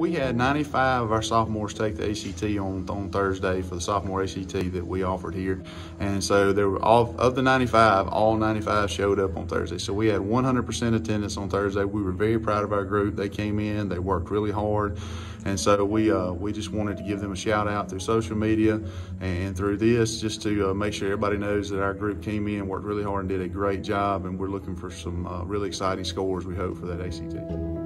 we had 95 of our sophomores take the ACT on, on Thursday for the sophomore ACT that we offered here. And so there were all of the 95, all 95 showed up on Thursday. So we had 100% attendance on Thursday. We were very proud of our group. They came in, they worked really hard. And so we uh, we just wanted to give them a shout out through social media and through this just to uh, make sure everybody knows that our group came in, worked really hard, and did a great job. And we're looking for some uh, really exciting scores, we hope, for that ACT.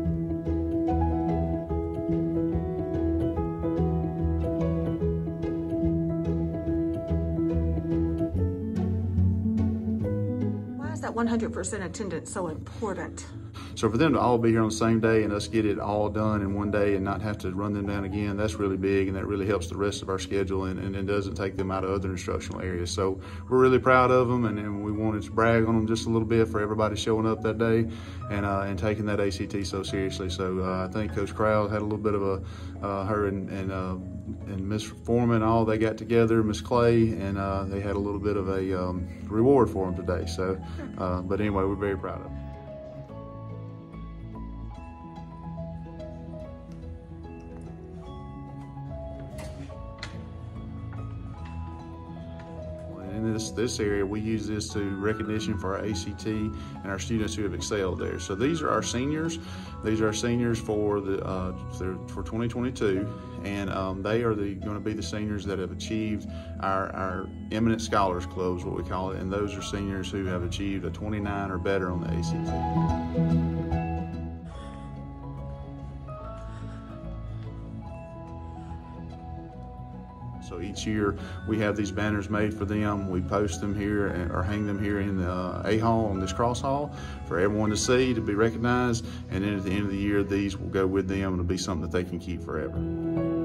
That 100% attendance so important? So for them to all be here on the same day and us get it all done in one day and not have to run them down again, that's really big and that really helps the rest of our schedule and, and, doesn't take them out of other instructional areas. So we're really proud of them and, and we wanted to brag on them just a little bit for everybody showing up that day and uh, and taking that ACT so seriously. So uh, I think Coach Krause had a little bit of a, uh, her and, and, uh, and Miss Foreman, all they got together, Miss Clay, and uh, they had a little bit of a um, reward for them today. So, uh, but anyway, we're very proud of them. This this area, we use this to recognition for our ACT and our students who have excelled there. So these are our seniors. These are our seniors for the uh, for 2022, and um, they are the going to be the seniors that have achieved our our eminent scholars clubs, what we call it, and those are seniors who have achieved a 29 or better on the ACT. So each year we have these banners made for them. We post them here or hang them here in the uh, A Hall on this cross hall for everyone to see, to be recognized. And then at the end of the year, these will go with them and it'll be something that they can keep forever.